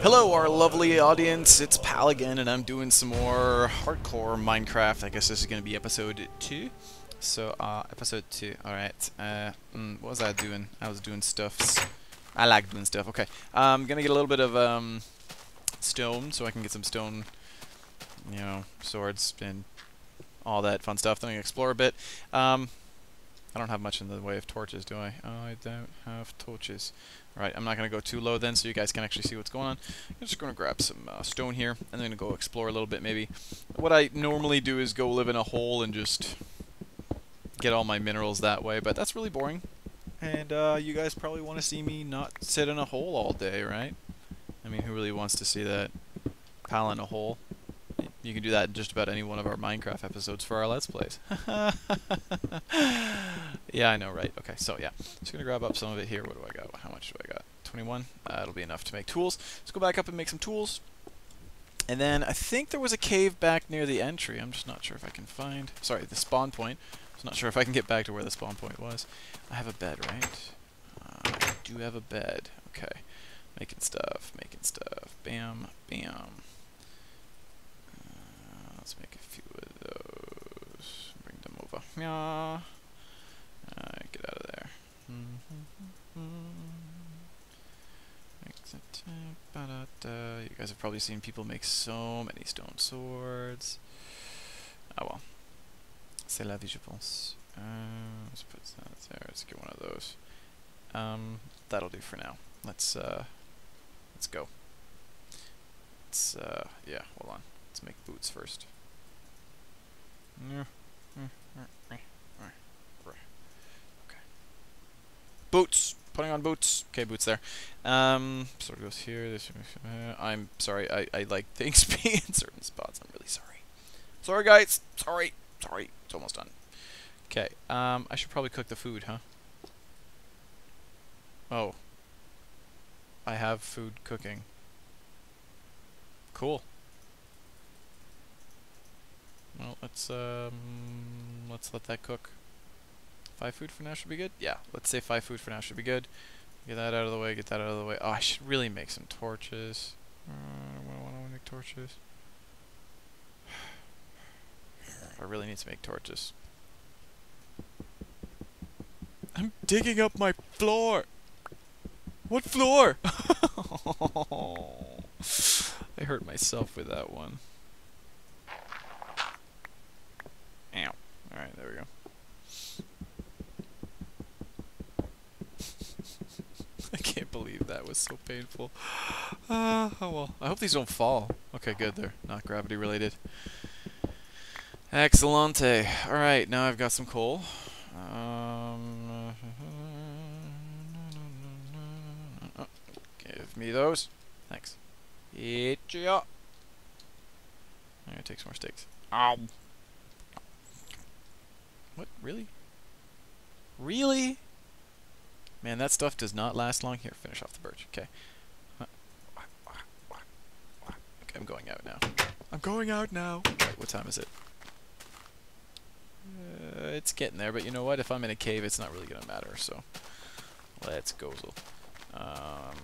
Hello, our lovely audience. It's Pal again, and I'm doing some more hardcore Minecraft. I guess this is going to be episode 2. So, uh, episode 2. Alright. Uh, mm, what was I doing? I was doing stuffs. I like doing stuff. Okay. I'm going to get a little bit of um, stone, so I can get some stone, you know, swords and all that fun stuff. Then I can explore a bit. Um, I don't have much in the way of torches, do I? I don't have torches. Alright, I'm not going to go too low then so you guys can actually see what's going on. I'm just going to grab some uh, stone here and then go explore a little bit maybe. What I normally do is go live in a hole and just get all my minerals that way, but that's really boring. And uh, you guys probably want to see me not sit in a hole all day, right? I mean, who really wants to see that pal in a hole? You can do that in just about any one of our Minecraft episodes for our Let's Plays. yeah, I know, right? Okay, so yeah. Just going to grab up some of it here. What do I got? How much do I got? 21? Uh, it'll be enough to make tools. Let's go back up and make some tools. And then I think there was a cave back near the entry. I'm just not sure if I can find... Sorry, the spawn point. I'm not sure if I can get back to where the spawn point was. I have a bed, right? Uh, I do have a bed. Okay. Making stuff, making stuff. Bam, bam. Let's make a few of those. Bring them over. Yeah. Uh, get out of there. You guys have probably seen people make so many stone swords. Oh well. C'est la vie, je pense. Uh, let's put that there. Let's get one of those. Um, that'll do for now. Let's uh, let's go. Let's uh, yeah. Hold on. Let's make boots first. Okay. Boots! Putting on boots. Okay, boots there. Um, sort of goes here. This. Uh, I'm sorry. I, I like things being in certain spots. I'm really sorry. Sorry, guys. Sorry. Sorry. It's almost done. Okay. Um, I should probably cook the food, huh? Oh. I have food cooking. Cool. Well, let's um, let's let that cook. Five food for now should be good. Yeah, let's say five food for now should be good. Get that out of the way. Get that out of the way. Oh, I should really make some torches. Uh, I want to make torches. I really need to make torches. I'm digging up my floor. What floor? I hurt myself with that one. Ow. Alright, there we go. I can't believe that was so painful. Uh, oh well. I hope these don't fall. Okay, good. They're not gravity related. Excellente. Alright, now I've got some coal. Um, give me those. Thanks. Hit ya. I'm gonna take some more sticks. Ow. Really? Really? Man, that stuff does not last long. Here, finish off the birch. Okay. Okay, I'm going out now. I'm going out now. Right, what time is it? Uh, it's getting there, but you know what? If I'm in a cave, it's not really going to matter, so... Let's go. Um,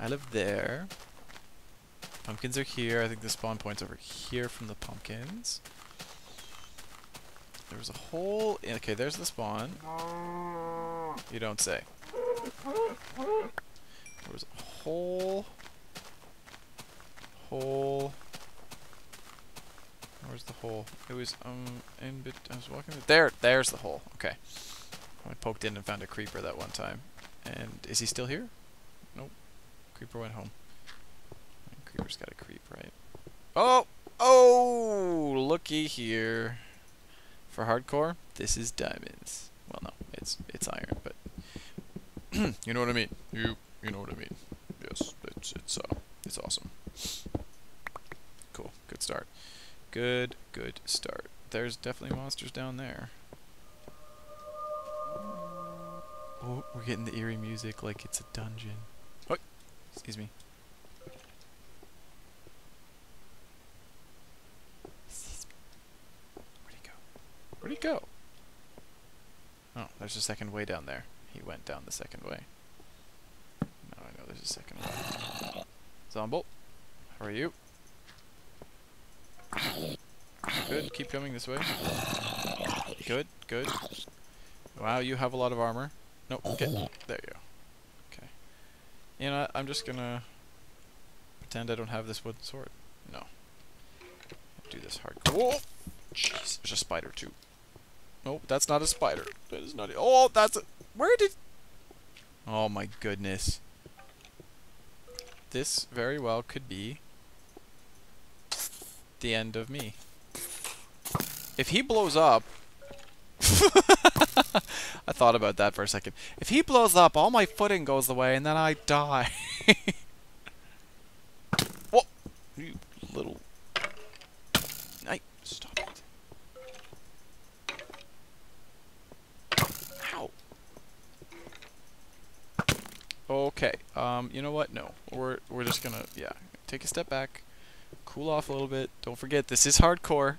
I live there. Pumpkins are here. I think the spawn point's over here from the pumpkins. There's a hole. Okay, there's the spawn. You don't say. There was a hole. Hole. Where's the hole? It was um in bit. I was walking. There, there's the hole. Okay. I poked in and found a creeper that one time. And is he still here? Nope. Creeper went home. Creeper's got a creep, right? Oh! Oh! Looky here. For hardcore, this is diamonds. Well, no, it's it's iron, but you know what I mean. You you know what I mean. Yes, it's it's uh it's awesome. Cool, good start. Good, good start. There's definitely monsters down there. Oh, we're getting the eerie music like it's a dungeon. Oh, excuse me. Where'd he go? Oh, there's a second way down there. He went down the second way. Now I know there's a second way. Zomble, how are you? Good, keep coming this way. Good, good. Wow, you have a lot of armor. Nope, okay. there you go. Okay. You know I'm just gonna pretend I don't have this wooden sword. No. Do this hard. Whoa! Jeez, there's a spider too. Nope, that's not a spider. That is not. Oh, that's a. Where did? Oh my goodness. This very well could be the end of me. If he blows up. I thought about that for a second. If he blows up, all my footing goes away and then I die. Whoa! You little I stop it. Ow. Okay. Um, you know what? No. We're we're just gonna yeah, take a step back, cool off a little bit. Don't forget this is hardcore.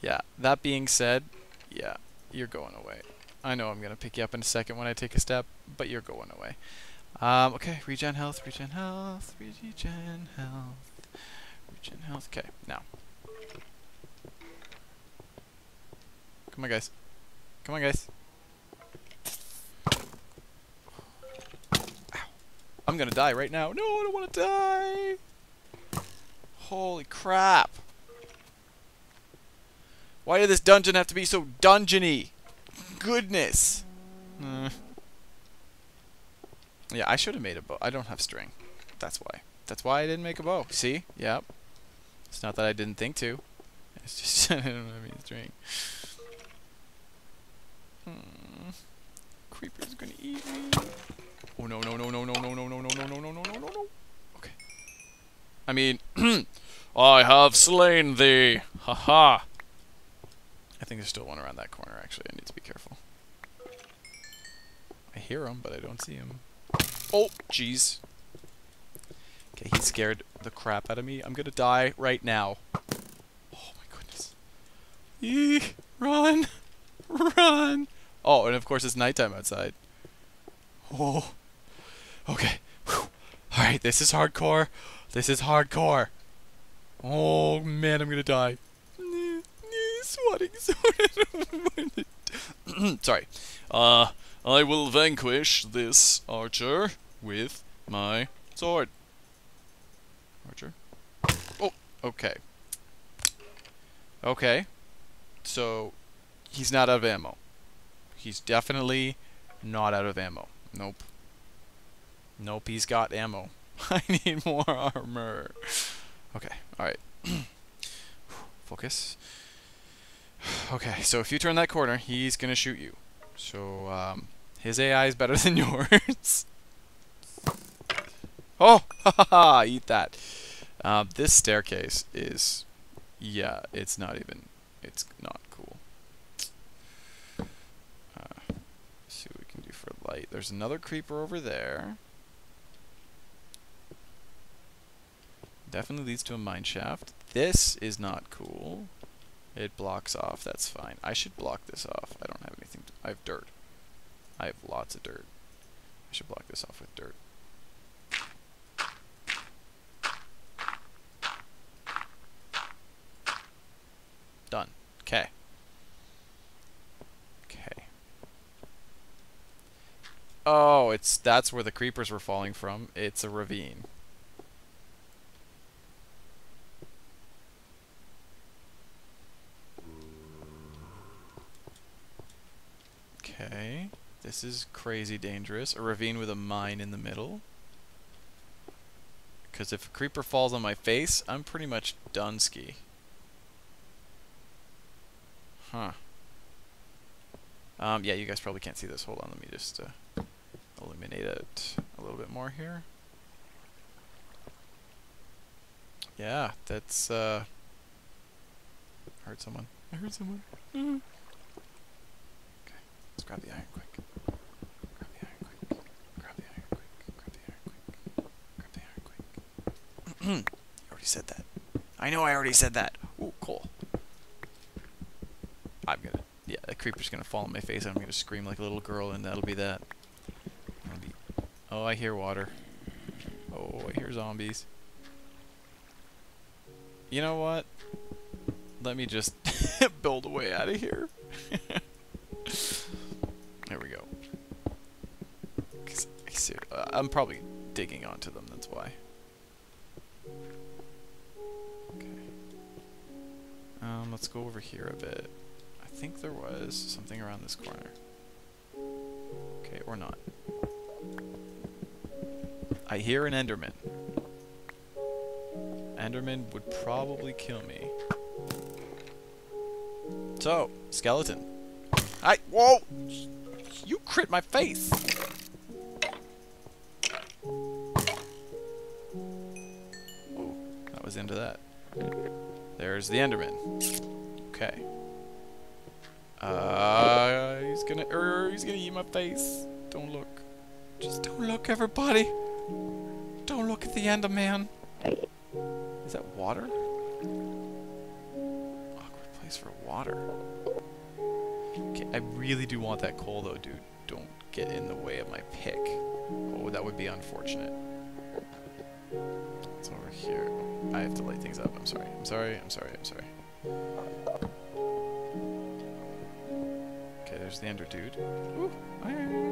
Yeah. That being said, yeah, you're going away. I know I'm gonna pick you up in a second when I take a step, but you're going away. Um, okay, regen health, regen health, regen health, regen health. Okay, now Come on, guys. Come on, guys. I'm gonna die right now. No, I don't want to die. Holy crap. Why did this dungeon have to be so dungeony? Goodness. Uh. Yeah, I should have made a bow. I don't have string. That's why. That's why I didn't make a bow. See? Yep. It's not that I didn't think to. It's just I don't have any string. Hmm. Creeper's gonna eat me. Oh no no no no no no no no no no no no no no no no. Okay. I mean, I have slain thee. Ha ha. I think there's still one around that corner. Actually, I need to be careful. I hear him, but I don't see him. Oh, jeez. Okay, he scared the crap out of me. I'm gonna die right now. Oh my goodness. Eek, run, run. Oh, and of course it's nighttime outside. Oh. Okay. Alright, this is hardcore. This is hardcore. Oh man, I'm gonna die. Swatting Sorry. Uh, I will vanquish this archer with my sword. Archer. Oh, okay. Okay. So, he's not out of ammo. He's definitely not out of ammo. Nope. Nope, he's got ammo. I need more armor. Okay, alright. Focus. Okay, so if you turn that corner, he's gonna shoot you. So, um, his AI is better than yours. oh! Ha ha ha! Eat that. Uh, this staircase is... Yeah, it's not even... It's not cool. Uh, see what we can do for light. There's another creeper over there. Definitely leads to a mine shaft. This is not cool. It blocks off. That's fine. I should block this off. I don't have anything. To, I have dirt. I have lots of dirt. I should block this off with dirt. Done. Okay. Okay. Oh, it's that's where the creepers were falling from. It's a ravine. Okay. This is crazy dangerous. A ravine with a mine in the middle. Because if a creeper falls on my face, I'm pretty much done ski. Huh. Um, yeah, you guys probably can't see this. Hold on, let me just... Uh illuminate it a little bit more here. Yeah, that's, uh... I heard someone. I heard someone. Mm. Okay, let's grab the iron quick. Grab the iron quick. Grab the iron quick. Grab the iron quick. Grab the iron quick. I already said that. I know I already said that. Ooh, cool. I'm gonna... Yeah, the creeper's gonna fall on my face I'm gonna scream like a little girl and that'll be that. Oh, I hear water. Oh, I hear zombies. You know what? Let me just build a way out of here. there we go. Uh, I'm probably digging onto them, let's go over here a bit. I think there was something around this corner. Okay, or not. I hear an Enderman. Enderman would probably kill me. So, skeleton. I- Whoa! You crit my face! Oh, that was into that. There's the Enderman. Okay. Uh, he's gonna, er, he's gonna eat my face. Don't look. Just don't look, everybody. Don't look at the Enderman. Is that water? Awkward place for water. Okay, I really do want that coal though, dude. Don't get in the way of my pick. Oh, that would be unfortunate. It's over here. I have to light things up. I'm sorry. I'm sorry. I'm sorry. I'm sorry. Okay, there's the ender dude. Ooh, iron.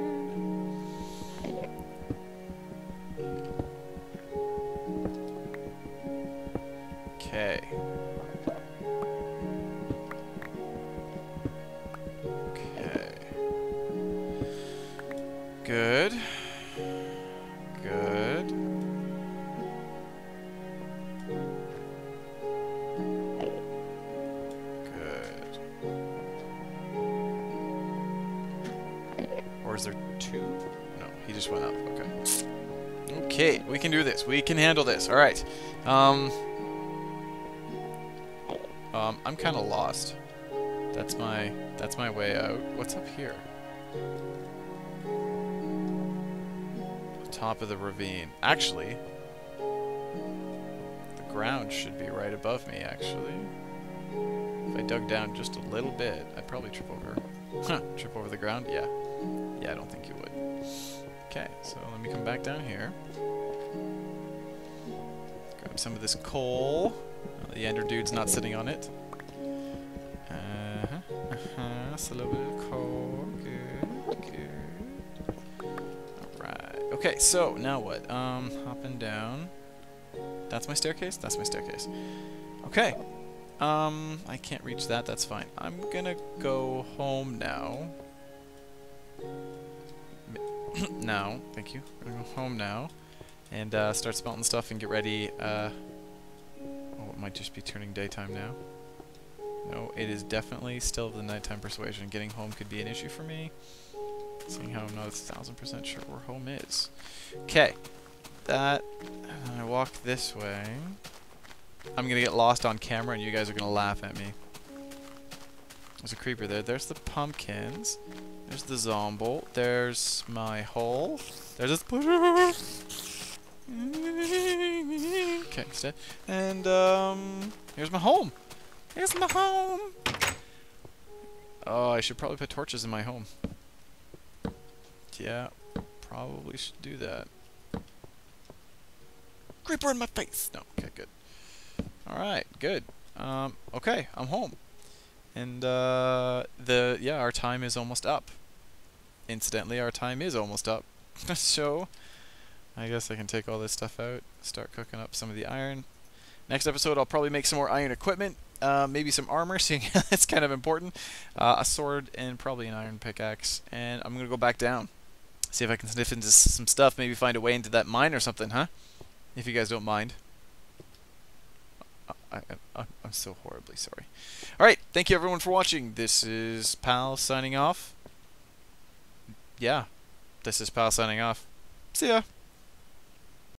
Is there two? No, he just went up. Okay. Okay, we can do this. We can handle this. All right. Um. Um, I'm kind of lost. That's my that's my way out. What's up here? top of the ravine. Actually, the ground should be right above me, actually. If I dug down just a little bit, I'd probably trip over. Huh, trip over the ground? Yeah. Yeah, I don't think you would. Okay, so let me come back down here. Grab some of this coal. The ender dude's not sitting on it. Uh-huh, uh-huh, a little bit of coal. Good, good. Alright. Okay, so now what? Um, hopping down. That's my staircase? That's my staircase. Okay. Um, I can't reach that, that's fine. I'm gonna go home now. now, thank you. Gonna go home now. And, uh, start smelting stuff and get ready, uh... Oh, it might just be turning daytime now. No, it is definitely still the nighttime persuasion. Getting home could be an issue for me. Seeing how I'm not a thousand percent sure where home is. Okay. That, and I walk this way. I'm gonna get lost on camera and you guys are gonna laugh at me. There's a creeper there. There's the pumpkins. There's the zombolt. There's my hole. There's this Okay. And um here's my home. Here's my home. Oh, I should probably put torches in my home. Yeah, probably should do that. Creeper in my face! No, okay, good. Alright, good. Um, okay, I'm home. And, uh, the, yeah, our time is almost up. Incidentally, our time is almost up. so, I guess I can take all this stuff out, start cooking up some of the iron. Next episode, I'll probably make some more iron equipment, uh, maybe some armor, seeing that's kind of important, uh, a sword, and probably an iron pickaxe. And I'm going to go back down. See if I can sniff into some stuff, maybe find a way into that mine or something, huh? If you guys don't mind. I, I, I'm so horribly sorry. Alright, thank you everyone for watching. This is Pal signing off. Yeah, this is Pal signing off. See ya.